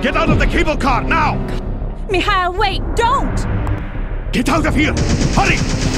Get out of the cable car now! Mikhail, wait! Don't! Get out of here! Hurry!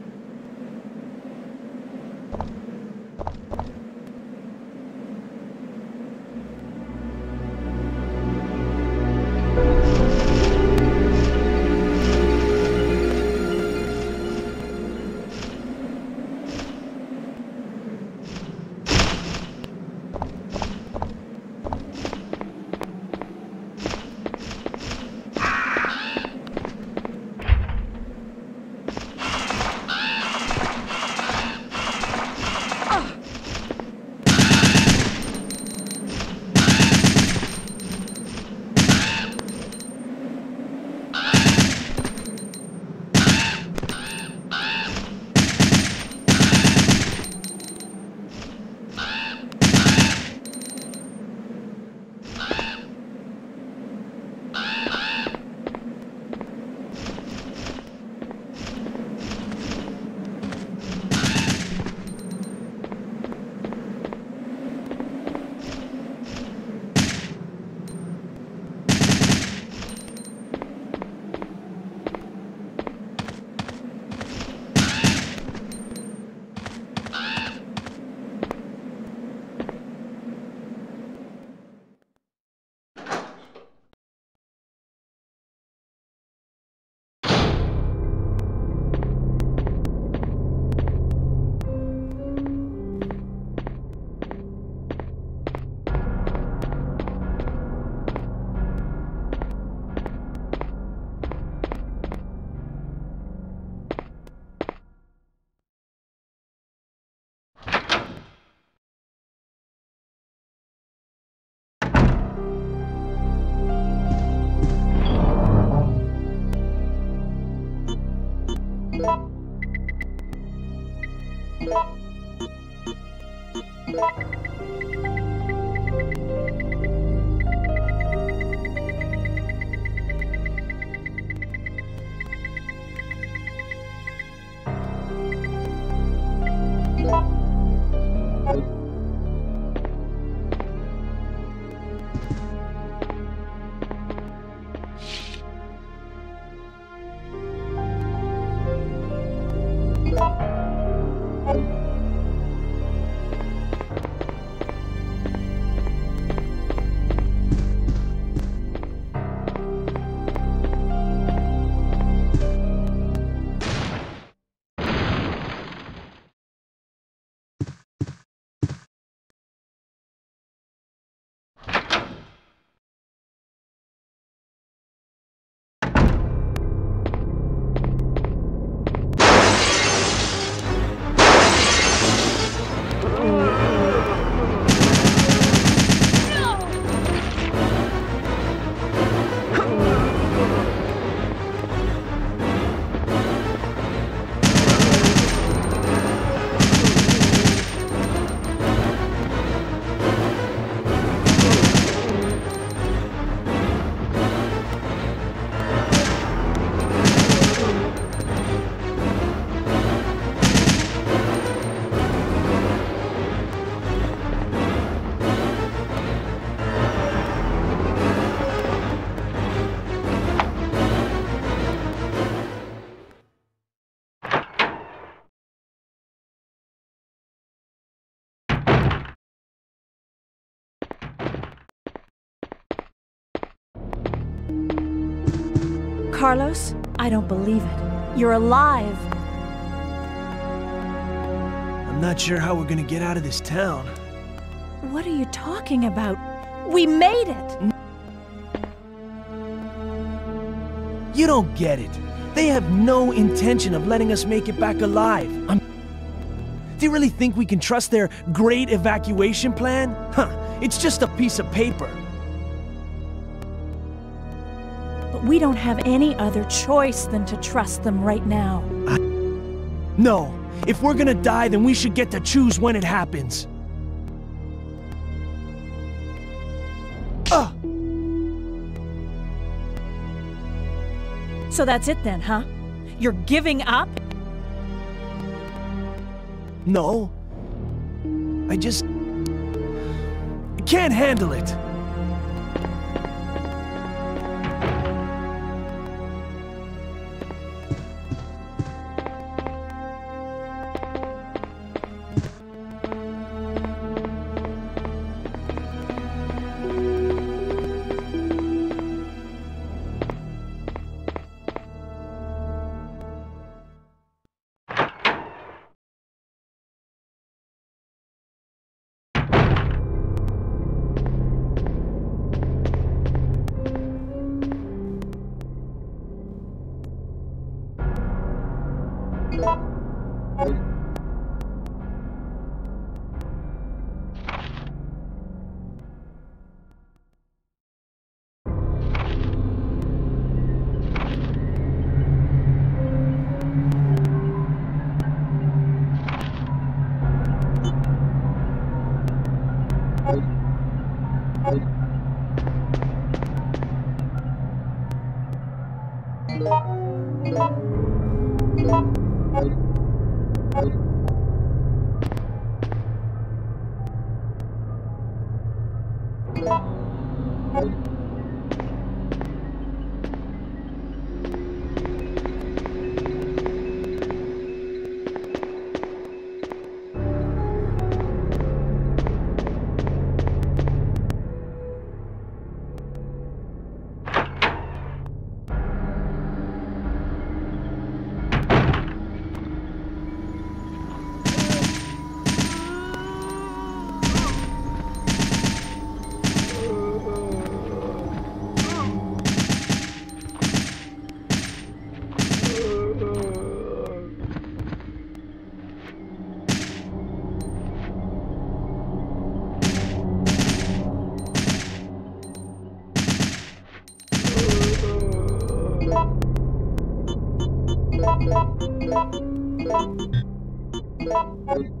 Carlos, I don't believe it. You're alive. I'm not sure how we're gonna get out of this town. What are you talking about? We made it! You don't get it. They have no intention of letting us make it back alive. I'm... Do you really think we can trust their great evacuation plan? Huh, it's just a piece of paper. We don't have any other choice than to trust them right now. No, if we're gonna die, then we should get to choose when it happens. Ugh! So that's it then, huh? You're giving up? No. I just... can't handle it. Thank you.